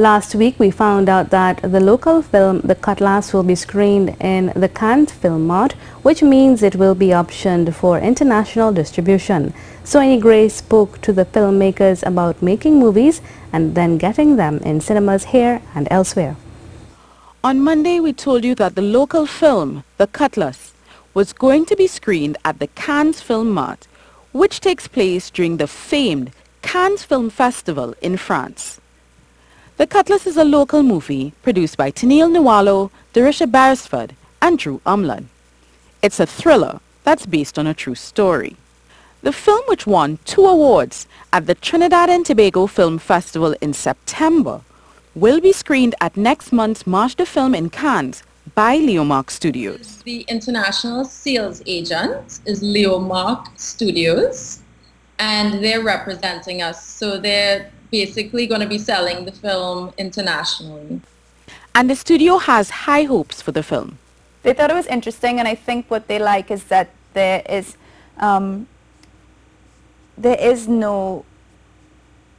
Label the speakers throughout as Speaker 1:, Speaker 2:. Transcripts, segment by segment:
Speaker 1: Last week we found out that the local film The Cutlass will be screened in the Cannes Film Mart, which means it will be optioned for international distribution. Soini Gray spoke to the filmmakers about making movies and then getting them in cinemas here and elsewhere.
Speaker 2: On Monday we told you that the local film The Cutlass was going to be screened at the Cannes Film Mart, which takes place during the famed Cannes Film Festival in France. The Cutlass is a local movie produced by Tennille Nwalo, Darisha Beresford, and Drew Umland. It's a thriller that's based on a true story. The film which won two awards at the Trinidad and Tobago Film Festival in September will be screened at next month's Marche du Film in Cannes by Leomark Studios.
Speaker 3: The international sales agent is Leomark Studios and they're representing us. So they're basically going to be selling the film internationally.
Speaker 2: And the studio has high hopes for the film.
Speaker 4: They thought it was interesting, and I think what they like is that there is um, there is no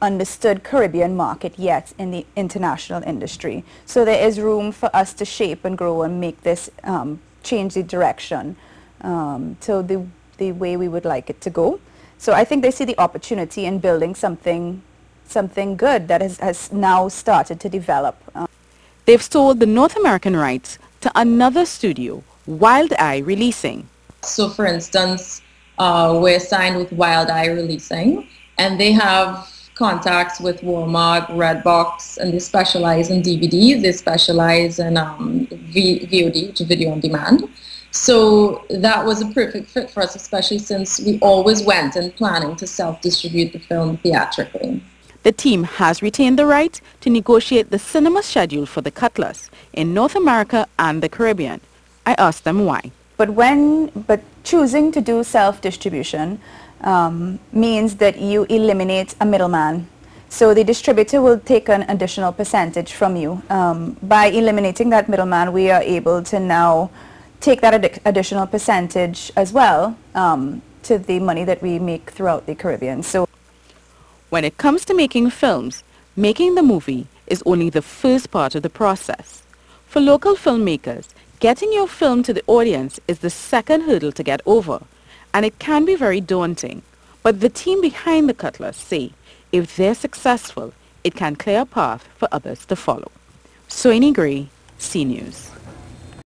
Speaker 4: understood Caribbean market yet in the international industry. So there is room for us to shape and grow and make this um, change the direction um, to the, the way we would like it to go. So I think they see the opportunity in building something something good that has, has now started to develop. Um,
Speaker 2: They've sold the North American rights to another studio, Wild Eye Releasing.
Speaker 3: So for instance, uh, we're signed with Wild Eye Releasing and they have contacts with Walmart, Redbox, and they specialize in DVDs. They specialize in um, v VOD, to video on demand. So that was a perfect fit for us, especially since we always went in planning to self-distribute the film theatrically.
Speaker 2: The team has retained the right to negotiate the cinema schedule for the Cutlass in North America and the Caribbean. I asked them why.
Speaker 4: But when, but choosing to do self-distribution um, means that you eliminate a middleman. So the distributor will take an additional percentage from you. Um, by eliminating that middleman, we are able to now take that ad additional percentage as well um, to the money that we make throughout the Caribbean. So
Speaker 2: when it comes to making films, making the movie is only the first part of the process. For local filmmakers, getting your film to the audience is the second hurdle to get over, and it can be very daunting. But the team behind the Cutlass say if they're successful, it can clear a path for others to follow. Soini Gray, CNews.